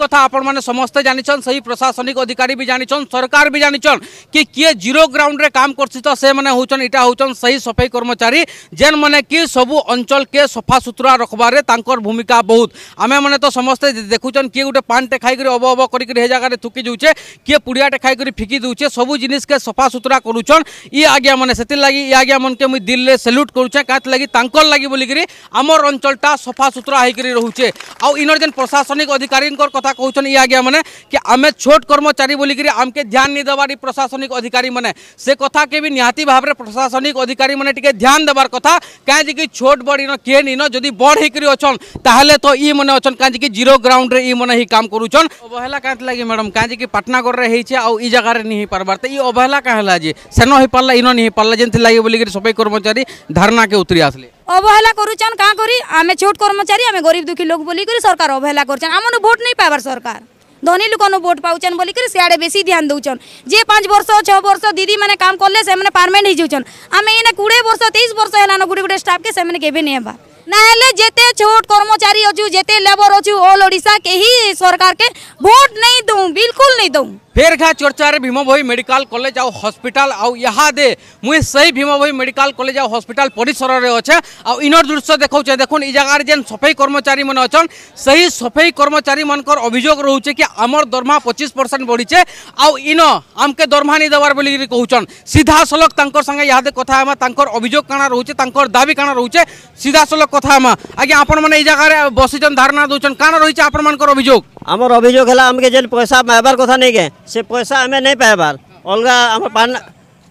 কথা আপনার সমস্তে জানিছন সেই প্রশাসনিক অধিকারী বি জানিছন সরকার বি জানিছন কি কিয়ে জিরো গ্রাউন্ডে কাম করছি তো সে মানে হচ্ছেন এটা হচ্ছেন সেই সফাই কর্মচারী যেন মানে কি সবু অঞ্চলকে সফা সুতরা রখবারে তাঁকর ভূমিকা বহুত আমি মানে তো সমস্তে দেখুছেন কিয়ে গোটে পানটে খাইকি অব অব করি হে জায়গায় থুকি যাচ্ছে কিয়ে পুড়িয়াটে খাইকি ফিকি দেছে সবু জিনিসকে সফা সুতরা করুছন ই আজ্ঞা মানে সেতির লাগি ই আজ্ঞা মনকে মুই দিল্লে সেলুট করুছে কাঁথ লাগি তাঁকর লাগি বলিকি আমার অঞ্চলটা সফা সুতরা হয়েকি রহুছে আউ ইনর যেন প্রশাসনিক অধিকারীঙ্কর কথা कथा कहते ये आज्ञा मैंने कि आम छोट कर्मचारी बोलिकी आमके ध्यान नहीं देवार प्रशासनिक अधिकारी मैंने। से कथा के भी निहाती भाव में प्रशासनिक अधिकारी मैंने ध्यान देवार कथा। कहीं छोट, बड़ी इन किए नीन जदि बड़ होकर ताहले तो इ मैंने अच्छा कहीं ज़ीरो ग्राउंड रे इ मैंने ही काम करुचन अवहेला कहीं लगे, मैडम? कहीं पाटनागढ़ में होचे आउ जगार नहीं हो पार्बार। तो ये अवहेला कहीं है जी सेन हो पार्ला, इन नहीं पार्ला, जेन लगे बोलिकी सफ़ाई कर्मचारी धारणा के उतरी आसली। অবহেলা করুছন কাঁ করি আমি ছোট কর্মচারী আমি গরিব দুঃখী লোক বলি করে সরকার অবহেলা করছেন আমার ভোট নেই পাইবার সরকার ধনী লোকনু ভোট পাচ্ছেন বলি করে সিয়াড়ে বেশি ধ্যান দৌছন যে পাঁচ বর্ষ ছ বর্ষ দিদি মানে কাম করলে সে পারমেন্ট হয়ে যাচ্ছেন আমি এনে কোড়িয়ে বর্ষ তেইশ বর্ষ হলান গোটে গোটে স্টাফকে সে কেবে নিয়ে হবার নাহলে যেতে ছোট কর্মচারী অছু যেতে লেবর অছু অল ওড়িশা কেহি সরকারকে ভোট নেই দৌ বিলকুল নেই দৌ फेर घा चर्चा रे भीम भोई मेडिकल कॉलेज आउ हॉस्पिटल आउ यहाँ दे मुई सही भीम भोई मेडिकल कॉलेज आउ हॉस्पिटल परिसर में अच्छे आउ इनर दृश्य देखा देखो ये जगार जेन सफाई कर्मचारी मैंने अच्छन सही सफाई कर्मचारी मानकर अभियोग रोचे कि आमर दरमा पचीस परसेंट बढ़ीचे आउ इन आमके दरमा नहीं देवार बोल कहन सीधा सलख तर संगे यहाँ कथा हमा तर अभियोग काण रोचे तर दाबी काण रोचे सीधा सलख कथा हमा आज्ञा आपण मैंने जगार बसीचन धारणा दौन काण रही आपण मान अभियोग আমার অভিযোগ হল আমি যে পয়সা পাইবার কথা নেই কে সে পয়সা আমি নেই পাইবার অলগা আমার পান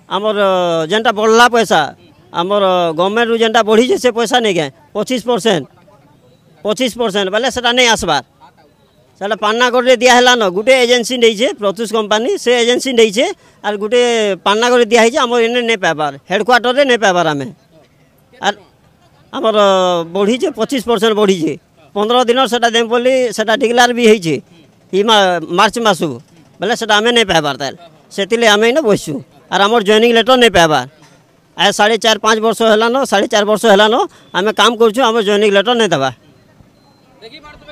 আমার যেটা বড়লা পয়সা আমার গভর্নমেন্টরু যেটা বড়িছে সে পয়সা নেই কে পঁচিশ পরসেন্ট পঁচিশ পরসেন্ট বেলে সেটা নেই আসবার সেটা পান্নাগড়ে দিয়া হেলান গোটে এজেন্সি নেইছে প্রত্যুষ কোম্পানি সে এজেন্সি নেইছে আর গোটে পান্নাগড়ে দিয়া হয়েছে আমার এনে নেই পাইবার হেডকোয়ার্টরে নেই পাইবার আমি আর আমার বড়িছে পঁচিশ পরসেন্ট বড়িছে পনেরো দিনের সেটা দেম বলি সেটা ডিক্লার বি হয়েছে ই মার্চ মাসু বেলে সেটা আমি নেই পাইবার তাহলে সেতিলে আমি না বসছু আর আমার জয়নিং লেটর নেই পাইবার আজ সাড়ে চার পাঁচ বর্ষ হেলানো সাড়ে চার বর্ষ হেলানো আমি কাম করছু আমার জয়নিং লেটর নেই দেবা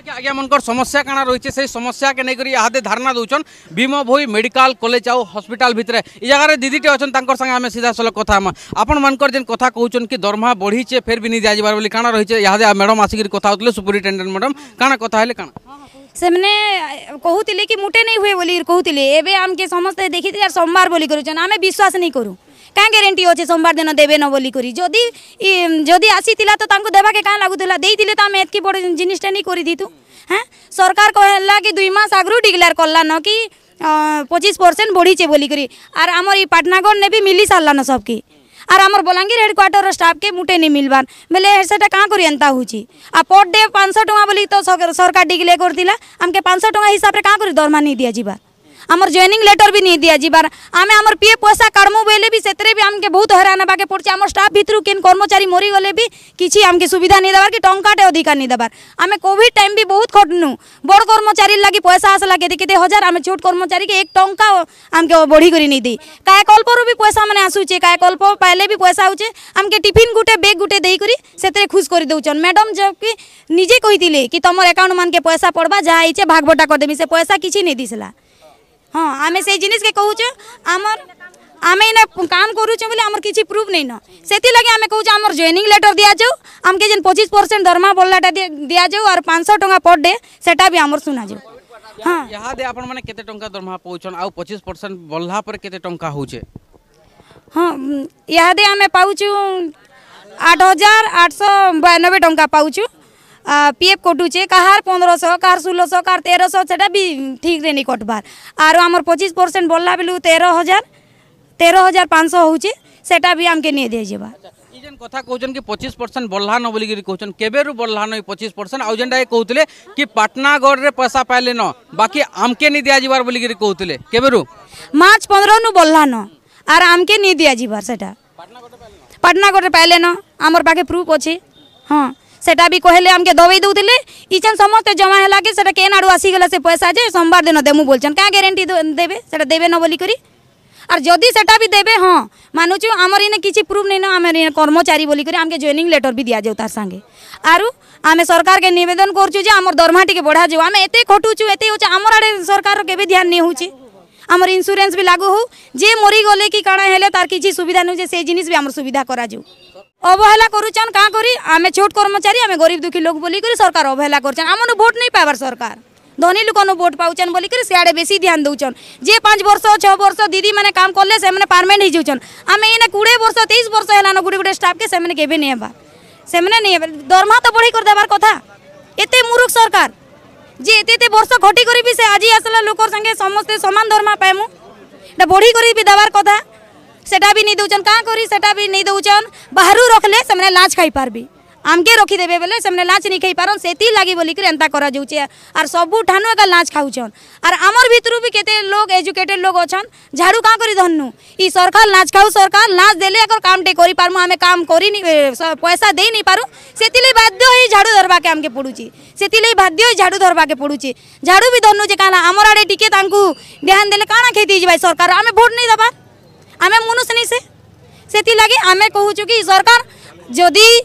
आज्ञा मन समस्या कणा रही है से समस्या के नहीं करते धारणा दौन भीम भई मेडिका कलेज आउ हस्पिटाल भितर। ये दीदी अच्छा सागे आम सीधा सल कथ आपण मर जेन कथ कौन कि दरमा बढ़ी फेर भी नहीं दिजार बोली, कणा रही है यहाँ मैडम आसिक कथे सुपरिटेडेन्ट मैडम, कण कथ कण? हाँ, हाँ, से मैंने कहते कि मुटे नहीं हुए बोली कहते आम देखी सोमवार बोली करें विश्वास नहीं करूँ। क्या ग्यारंटी अच्छे सोमवार दिन देवे न बोलिकी जदि जदि आसी तो देवाके क्या लगुला देते तो आम एत बड़ जिनटे नहीं करू हाँ सरकार कहला कि दुई मस आगु डिक्लेयर कलान कि पचिश परसेंट बढ़ीचे बोलिक आर आम पटनागर ने भी मिली सारा न सबके आर आम बलांगीर हेडक्वाटर स्टाफ के मुटे नहीं मिलवान बोले से क्या करता पर डे पाँच टाँग बोली तो सरकार डिक्लेयर करके पाँच टाँग हिसाब से क्या कर दरमा नहीं दिजा आम जइनिंग लेटर भी नहीं दिया जीवार आम आम पीए पैसा काटमु बोले भी से आमके बहुत हरान बाके पड़े आम स्टाफ भितर केन कर्मचारी मरीगले भी किसी आमके सुविधा नहीं देवार कि टंकाटे अधिकार नहीं देवार आम कॉविड टाइम भी बहुत खटनु। बड़ कर्मचारी लगी पैसा आसला केते केते हज़ार, आम छोट कर्मचारी के एक टंका आमके बढ़ी नहीं दी। क्या कल्परू भी पैसा मैंने आसूचे क्या पाइले भी पैसा आऊचे, आमके टिफ़िन गोटे बेग गुटे देकर से खुश कर दौन मैडम जबकि निजे कही कि तुम अकाउंट मानके पैसा पड़वा जहाँ इचे भाग बटा करदेमी से पैसा किसी नहीं दिसला। हाँ आम से जिनिस के कहू आमर आम इना काम करुचे आमर किसी प्रूफ नहीं नगे आम कहू आम जइनिंग लेटर दि जाऊ आमके पचीस परसेंट दरमा बढ़ला दि जाऊ और पाँच सौ टाँग पर डे से भी आम सुना जाऊ। हाँ। दे आपन माने केते टंका दरमा पाउछन आ 25% बल्हा पर केते टंका होचे हाँ यहा दे आमे पाउछु 8892 टंका पाउछु পিএফ কটুছে। কাহার পনেরোশো কাহার ষোলোশো কার তেরোশো সেটা বি ঠিক নি কটবার। আর আমার পঁচিশ পরসেন্ট বললা বেলু তেরো হাজার তেরো হাজার পাঁচশো হচ্ছে সেটা বি আমাকে নিয়ে দিয়ে যাবার কথা কৌন কি পঁচিশ পরসেন্ট বল্লান বলি কৌন কেবে বল্লান ওই পঁচিশ পরসেন্ট আউ যেটা কৌলে কি পাটনাগড়ে পয়সা পাইলে ন বাকি আমকে নি দিয়া যাবার বলি কৌলে কেবে মার্চ পনেরো নু বল্লান আর আমকে নি দিয়া যাবার সেটা পাটনাগড়ে পাইলে ন আমার পাখে প্রুফ অছে হ্যাঁ सेटा भी कहले, आमके दबे दौले इचन समस्त जमा है केन आड़ आसीगला से पैसा जे, सोमवार दिन देमु बोलचन। क्या ग्यारंटी देवे से देवे न बोली करी? आर जदि से देवे हाँ मानुचु, आमर इन किसी प्रूफ नहीं ना आम कर्मचारी बोली आमके जॉइनिंग लेटर भी दिया जाऊ तारे आरु, आम सरकार के नवेदन करुचु जो आम दरमा टे बढ़ा जाऊ आम एत खटुचु, एत हो सरकार केवे ध्यान नहीं हो आम इन्सुरेन्स भी लागू हो। जे मरी गले कि कण हेले, तार किसी सुविधा नुजे से जिनिस भी आमर सुविधा करा जो। अवहेला करूचन का छोट कर्मचारी, आम गरीब दुखी लोक बोल करी, सरकार अवहेला करचन। आमन नहीं पाबर सरकार। धनी लोक नु वोट पाउचन बोली करी, सियाडे बेसी ध्यान दउचन जे पाँच वर्ष, छः वर्ष, दीदी मैंने काम कले से माने परमानेंट हि जउचन आमे इने वर्ष 23 वर्ष हेला न गुडी स्टाफ के से दरमा तो बढी करदेवार कथा। एते मुरुख सरकार। जी, एत एत वर्ष घटिकर भी से आज आसला लोकर संगे समस्ते सामान दरमा पाएमु बढ़ी कर भी देवार कथा। सेटा भी नहीं दौन क्या करी? भी नहीं दौन बाहर रखले से लाज खाई पार्बी। आमके रखिदेवे बोले, से लाँच नहीं खाई पारन, से लगी बोलिकी एंता कर आर सबुठानु एका लाँच खाऊन आर आम भितर भी केते लोग, एजुकेटेड लोग अच्छा झाड़ू कहाँ कर धनु इ सरकार लाच खाऊ सरकार, लाच दे काम टे कर आम काम कर पैसा दे नहीं पारू, से बाध्य ही झाड़ू धरवाके आमके पड़ू से बाध्य ही झाड़ू धरवाके पड़ू झाड़ू भी धनु क्या आम आड़े टिके ध्यान देले काणा खेती जी सरकार, आम भोट नहीं दबा। आम मनुष्य नहीं से। लगे आम कहूँ कि सरकार, जदि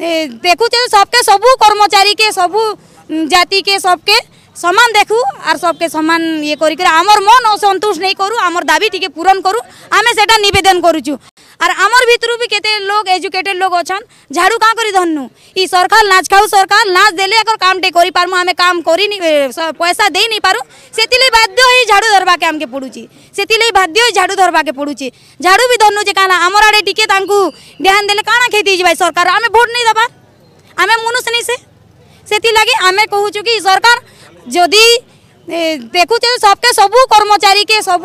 देखुचे सबके सबू कर्मचारी के सबू जाति के सबके समान देखू, आर सबके समान ये कर आमर मन असंतुष्ट नहीं करू, आमर दाबी टी पूरण करू, आम से नवेदन करुचु। आर आमर भितर भी के लोग, एजुकेटेड लोग अच्छा झाड़ू क्या कर धनु ये सरकार लाच खाऊ सरकार लाच दे काम टे पार्मू, आम काम कर पैसा दे नहीं पारू से बाध्य झाड़ू धरवाके आमके पड़ू से बाध्य झाड़ू धरवाके पड़ू झाड़ू भी धनु क्या आमर आड़े टी ध्यान देने का खेती जी सरकार? आम भोट नहीं दबा? आम मनुष्य नहीं से? लगे आम कहूँ कि सरकार जदि देखुचे सबके सब कर्मचारी के, सब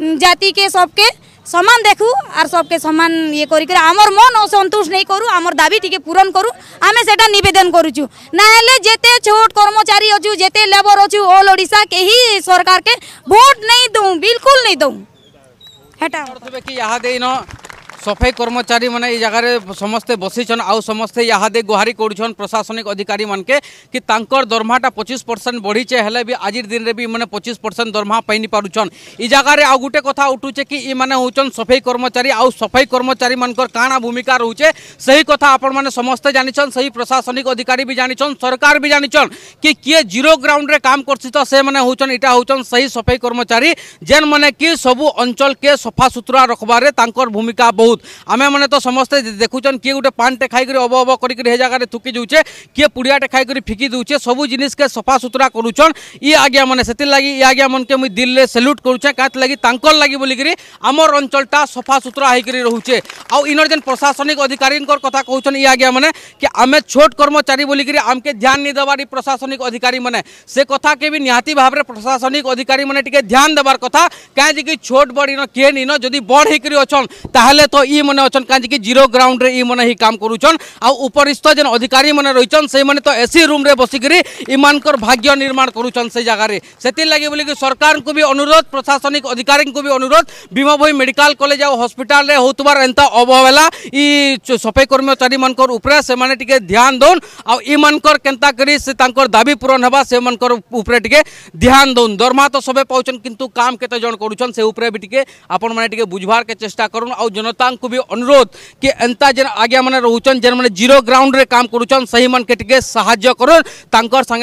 जाति के, सबके समान देखू, आर सबके समान ये कर आमर मन असंतुष्ट नहीं करूँ, आमर दाबी टी पूरण करूँ, आम से नवेदन करुचु। ना जिते छोट कर्मचारी अच्छू जिते लेबर अच्छू ऑल ओडा के सरकार के भोट नहीं दू, बिलकुल नहीं दूटा सफ़ाई कर्मचारी मैंने जगार समस्ते बसीचन आउ समस्ते इहादे गुहारि कर प्रशासनिक अधिकारी मानके कि दरमाटा पचिश परसेंट बढ़ीचे हेले भी आज दिन में भी मैंने पचिश परसेंट दरमा पाइन पार्छन। पारुन इ जगार आउ गोटे कथा उठूचे कि इमाने हूँ सफ़ाई कर्मचारी, आउ सफ़ाई कर्मचारी मानकर काणा भूमिका रोचे से ही कथ आपण समस्ते जानीछन से ही प्रशासनिक अधिकारी भी जानीछन, सरकार भी जानीछन कि किए ज़ीरो ग्राउंड में काम करसी तो से मैंने हूँ इटा हूँ सही सफ़ाई कर्मचारी, जेन मैंने कि सबू अंचल के सफ़ा सुतरा रखबारे भूमिका बहुत बहुत। आम मैंने तो समस्ते देखुन किए गोटे पानटे खाई अब अब कर जगह थुकी दूचे किए पुड़ियाटे खाई फिकी दूचे, सब जिनके सफ़ा सुतरा करुचन। ये आज्ञा मैंने से लगे ये आज्ञा मन के मुझे दिल्ली सेल्यूट करुचे क्या लगी तर लगे बोलिकी आमर अंचलटा सफ़ा सुतरा होकर रोचे आउन जेन प्रशासनिक अधिकारी कथ कौन ये आज्ञा मैंने कि आम छोट कर्मचारी बोलिकी आमके ध्यान नहीं देवार प्रशासनिक अधिकारी मैंने। से कथा के भी निहाती भाव में प्रशासनिक अधिकारी मैंने ध्यान देवार कथ। कहीं छोट बड़ी न किए नहीं नदी बड़ होकर तो तो ई मैंने अच्छे कहीं ज़ीरो ग्राउंड रे मैंने ही काम करुचन आपरिस्थ जेन अधिकारी मैंने रही से मैंने तो एसी रूम रे बसिकर इमान भाग्य निर्माण करुचन से जगार से बोल बोलिक सरकार को भी अनुरोध, प्रशासनिक अधिकारी को भी अनुरोध भीम भई मेडिकल कलेज आ हस्पिटाल होतार एंता अवहेला सफ़ाई मान से ध्यान दौन आन के दाबी पूरण हवा से उपरे टे ध्यान दौन। दरमा तो सबे पाचन कितु काम केते जन करुचन से उपरे भी टे आपण मैंने बुझबार के चेस्टा कर जनता नेता भी अनुरोध कि एंता जेन आज्ञा मैंने रोचन जेन मैंने ज़ीरो ग्राउंड में काम करुचन, सही मन के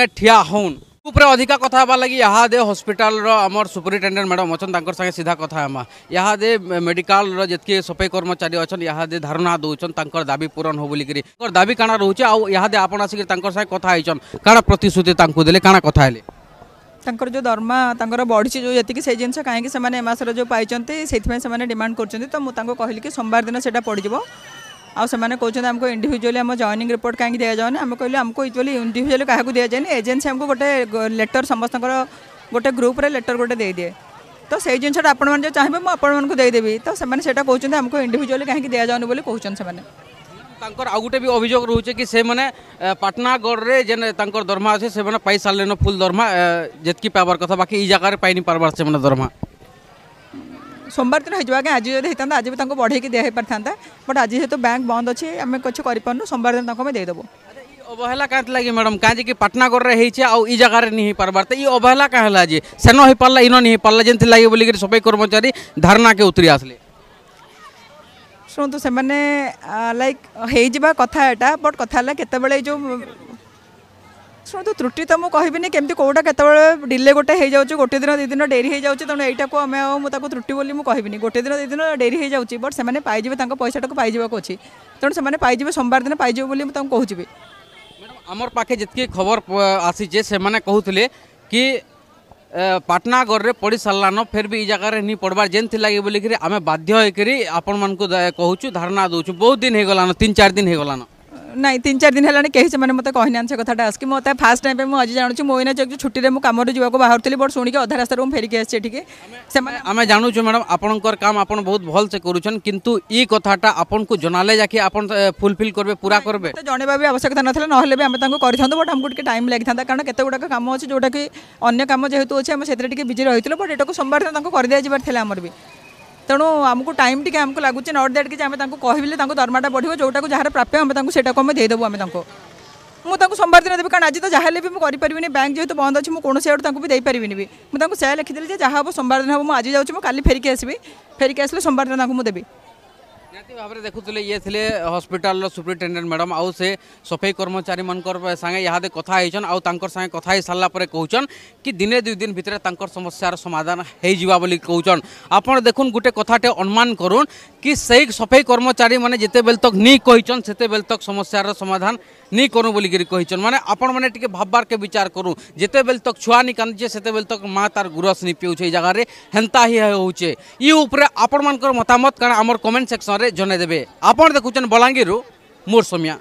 ठिया हूँ उपरे अधिका कथ हाँ लगी, यहाँ दे हस्पिटाल आम सुपरिटेडेन्ट मैडम अच्छा सागे सीधा कथ हाँ यहाँ दे मेडिकाल जितकी सफ़ाई कर्मचारी अच्छा यहाँ दे धारणा दौन तर दाबी पूरण हो बोलिकी कर दाबी काण रोचे आउ यहाँ आसिक कथ कण प्रतिश्रुति देखे कथ ତାଙ୍କର ଯେଉଁ ଦରମା ତାଙ୍କର ବଢ଼ିଛି ଯେଉଁ ଯେତିକି ସେଇ ଜିନିଷ କାହିଁକି ସେମାନେ ଏ ମାସରେ ଯେଉଁ ପାଇଛନ୍ତି ସେଇଥିପାଇଁ ସେମାନେ ଡିମାଣ୍ଡ କରୁଛନ୍ତି ତ ମୁଁ ତାଙ୍କୁ କହିଲି କି ସୋମବାର ଦିନ ସେଇଟା ପଡ଼ିଯିବ ଆଉ ସେମାନେ କହୁଛନ୍ତି ଆମକୁ ଇଣ୍ଡିଭିଜୁଆଲି ଆମ ଜଏନିଂ ରିପୋର୍ଟ କାହିଁକି ଦିଆଯାଉନି ଆମେ କହିଲୁ ଆମକୁ ୟୁଜୁଆଲି ଇଣ୍ଡିଭିଜୁଆଲି କାହାକୁ ଦିଆଯାଏନି ଏଜେନ୍ସି ଆମକୁ ଗୋଟେ ଲେଟର ସମସ୍ତଙ୍କର ଗୋଟେ ଗ୍ରୁପରେ ଲେଟର ଗୋଟେ ଦେଇଦିଏ ତ ସେଇ ଜିନିଷଟା ଆପଣମାନେ ଯେଉଁ ଚାହିଁବେ ମୁଁ ଆପଣମାନଙ୍କୁ ଦେଇଦେବି ତ ସେମାନେ ସେଇଟା କହୁଛନ୍ତି ଆମକୁ ଇଣ୍ଡିଭିଜୁଆଲି କାହିଁକି ଦିଆଯାଉନି ବୋଲି କହୁଛନ୍ତି ସେମାନେ ତାଙ୍କର ଆଉ ଗୋଟେ ବି ଅଭିଯୋଗ ରହୁଛି କି ସେମାନେ ଏ, ପାଟନାଗଡ଼ରେ ଯେନ୍ ତାଙ୍କର ଦରମା ଅଛି ସେମାନେ ପାଇ ସାରିଲେନ ଫୁଲ୍ ଦରମା ଏ, ଯେତ୍କି ପାଇବାର କଥା ବାକି ଇ ଜାଗାରେ ପାଇନି ପାରବାର ସେମାନେ ଦରମା ସୋମବାର ଦିନ ହେଇଯିବ ଆଜ୍ଞା ଆଜି ଯଦି ହେଇଥାନ୍ତା ଆଜି ବି ତାଙ୍କୁ ବଢ଼େଇକି ଦିଆ ହେଇପାରିଥାନ୍ତା ବଟ୍ ଆଜି ଯେହେତୁ ବ୍ୟାଙ୍କ ବନ୍ଦ ଅଛି ଆମେ କିଛି କରିପାରୁନୁ ସୋମବାର ଦିନ ତାଙ୍କୁ ଆମେ ଦେଇଦେବୁ ଇ ଅବହେଲା କାହିଁକି ଲାଗି ମ୍ୟାଡ଼ାମ୍ କାହିଁକି କି ପାଟନାଗଡ଼ରେ ହେଇଛେ ଆଉ ଇ ଜାଗାରେ ନି ହେଇପାରବାର ତ ଇ ଅବହେଲା କାଁ ହେଲା ଯେ ସେନ ହେଇପାରିଲା ଇନ ନି ହେଇପାରିଲା ଯେମିତି ଲାଗି ବୋଲିକିରି ସଫେଇ କର୍ମଚାରୀ ଧାରଣାକେ ଉତରି ଆସିଲେ ଶୁଣନ୍ତୁ ସେମାନେ ଲାଇକ୍ ହେଇଯିବା କଥା ଏଇଟା ବଟ୍ କଥା ହେଲା କେତେବେଳେ ଏଇ ଯେଉଁ ଶୁଣନ୍ତୁ ତ୍ରୁଟି ତ ମୁଁ କହିବିନି କେମିତି କେଉଁଟା କେତେବେଳେ ଡିଲେ ଗୋଟେ ହେଇଯାଉଛି ଗୋଟେ ଦିନ ଦୁଇ ଦିନ ଡେରି ହେଇଯାଉଛି ତେଣୁ ଏଇଟାକୁ ଆମେ ଆଉ ମୁଁ ତାକୁ ତ୍ରୁଟି ବୋଲି ମୁଁ କହିବିନି ଗୋଟେ ଦିନ ଦୁଇ ଦିନ ଡେରି ହେଇଯାଉଛି ବଟ୍ ସେମାନେ ପାଇଯିବେ ତାଙ୍କ ପଇସାଟାକୁ ପାଇଯିବାକୁ ଅଛି ତେଣୁ ସେମାନେ ପାଇଯିବେ ସୋମବାର ଦିନ ପାଇଯିବେ ବୋଲି ମୁଁ ତାଙ୍କୁ କହୁଛି ବି ମ୍ୟାଡ଼ାମ୍ ଆମର ପାଖେ ଯେତିକି ଖବର ପ- ଆସିଛେ ସେମାନେ କହୁଥିଲେ କି পাটনা পাটনাগড়ে পড়ি সারলান ফের বি জায়গায় নি পড়বার যেন লাগে বলিকি আমি বাধ্য হয়েকি আপন মানুষ কুচু ধারণা দেছু বহু দিন হয়ে গলান তিন চার দিন হয়ে গলান ନାଇଁ ତିନି ଚାରି ଦିନ ହେଲାଣି କେହି ସେମାନେ ମୋତେ କହିନାହାନ୍ତି ସେ କଥାଟା ଆସିକି ମୋତେ ଫାଷ୍ଟ ଟାଇମ୍ ପାଇଁ ମୁଁ ଆଜି ଜାଣୁଛି ମୁଁ ଏଇନା ଯୋଉ ଛୁଟିରେ ମୁଁ କାମରେ ଯିବାକୁ ବାହାରୁଥିଲି ବଟ୍ ଶୁଣିକି ଅଧା ରାସ୍ତାରୁ ମୁଁ ଫେରିକି ଆସିଛି ଏଠିକି ସେମାନେ ଆମେ ଜାଣୁଛୁ ମ୍ୟାଡ଼ାମ୍ ଆପଣଙ୍କର କାମ ଆପଣ ବହୁତ ଭଲସେ କରୁଛନ୍ କିନ୍ତୁ ଇ କଥାଟା ଆପଣଙ୍କୁ ଜଣାଲେ ଯାକି ଆପଣ ଫୁଲଫିଲ୍ କରିବେ ପୁରା କରିବେ ମୋତେ ଜଣେଇବା ବି ଆବଶ୍ୟକତା ନଥିଲା ନହେଲେ ବି ଆମେ ତାଙ୍କୁ କରିଥାନ୍ତୁ ବଟ୍ ଆମକୁ ଟିକେ ଟାଇମ୍ ଲାଗିଥାନ୍ତା କାରଣ କେତେ ଗୁଡ଼ାକ କାମ ଅଛି ଯେଉଁଟାକି ଅନ୍ୟ କାମ ଯେହେତୁ ଅଛି ଆମେ ସେଥିରେ ଟିକେ ବିଜି ରହିଥିଲୁ ବଟ୍ ଏଟାକୁ ସୋମବାର ଦିନ ତାଙ୍କୁ କରିଦିଆଯିବାର ଥିଲା ଆମର ବି ତେଣୁ ଆମକୁ ଟାଇମ୍ ଟିକେ ଆମକୁ ଲାଗୁଛି ନଟ୍ ଦ୍ୟାଟ୍ କି ଯେ ଆମେ ତାଙ୍କୁ କହିଲେ ତାଙ୍କୁ ଦରମାଟା ବଢ଼ିବ ଯେଉଁଟାକୁ ଯାହାର ପ୍ରାପ୍ୟ ଆମେ ତାଙ୍କୁ ସେଇଟାକୁ ଆମେ ଦେଇଦେବୁ ଆମେ ତାଙ୍କୁ ମୁଁ ତାଙ୍କୁ ସୋମବାର ଦିନ ଦେବି କାରଣ ଆଜି ତ ଯାହା ହେଲେ ବି ମୁଁ କରିପାରିବିନି ବ୍ୟାଙ୍କ ଯେହେତୁ ବନ୍ଦ ଅଛି ମୁଁ କୌଣସି ଆଡ଼ୁ ତାଙ୍କୁ ବି ଦେଇପାରିବିନି ବି ମୁଁ ତାଙ୍କୁ ସେୟା ଲେଖିଦେଲି ଯେ ଯାହା ହେବ ସୋମବାର ଦିନ ହେବ ମୁଁ ଆଜି ଯାଉଛି ମୁଁ କାଲି ଫେରିକି ଆସିବି ଫେରିକି ଆସିଲେ ସୋମବାର ଦିନ ତାଙ୍କୁ ମୁଁ ଦେବି भाव में देखुले ये थे हस्पिटाल सुप्रिंटेडेन्ट मैडम, आउ से सफे कर्मचारी मान सागे यहाँ कथन आगे कथ सारापर कौन कि दिने दुई दिन भितर समस्या समाधान हो जा कौन आप देख गोटे कथे अनुमान कर सफे कर्मचारी मैंने जिते बेल तक नहीं कहीन से बेल तक समस्या समाधान नी करूँ बोल मैंने आपण मैंने भावार के विचार करूँ, जिते बेल तक छुआ नहीं कांदे से बेल तक माँ तार गुरस नहीं पिओे ये जगह हेन्ता ही होचे आपण मतामत, कारण आम कमेंट सेक्शन জনাই দেবে আপনার দেখুছেন বলাঙ্গীরু মোর সমিয়া